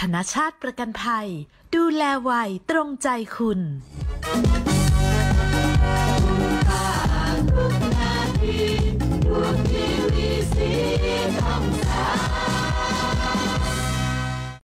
ธนชาติประกันภัย ดูแลไวตรงใจคุณ